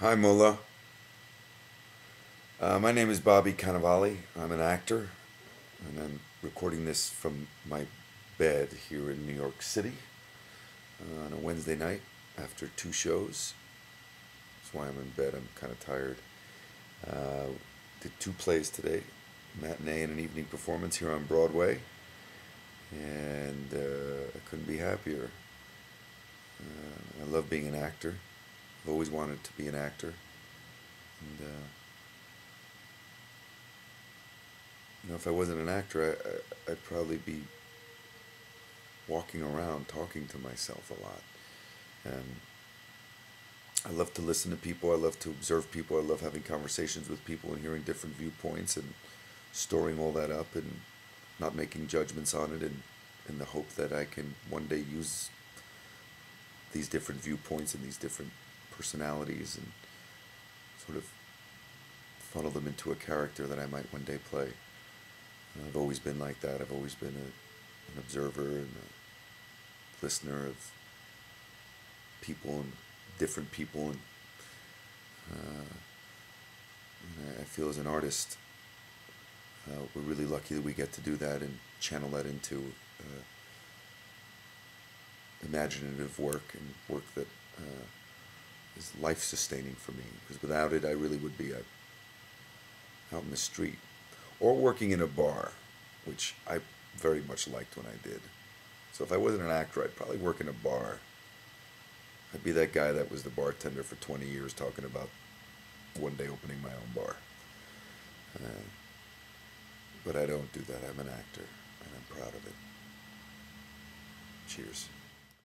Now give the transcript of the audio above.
Hi, Mullagh. Uh, my name is Bobby Cannavale. I'm an actor, and I'm recording this from my bed here in New York City uh, on a Wednesday night after two shows. That's why I'm in bed. I'm kind of tired. Uh, did two plays today, matinee and an evening performance here on Broadway, and uh, I couldn't be happier. Uh, I love being an actor. I've always wanted to be an actor. And, uh, you know, if I wasn't an actor, I, I, I'd probably be walking around talking to myself a lot. And I love to listen to people. I love to observe people. I love having conversations with people and hearing different viewpoints and storing all that up and not making judgments on it and in the hope that I can one day use these different viewpoints and these different personalities and sort of funnel them into a character that I might one day play. And I've always been like that. I've always been a, an observer and a listener of people and different people. And, uh, and I feel as an artist, uh, we're really lucky that we get to do that and channel that into uh, imaginative work and work that uh, is life sustaining for me because without it I really would be a, out in the street. Or working in a bar which I very much liked when I did. So if I wasn't an actor I'd probably work in a bar. I'd be that guy that was the bartender for 20 years talking about one day opening my own bar. Uh, but I don't do that. I'm an actor and I'm proud of it. Cheers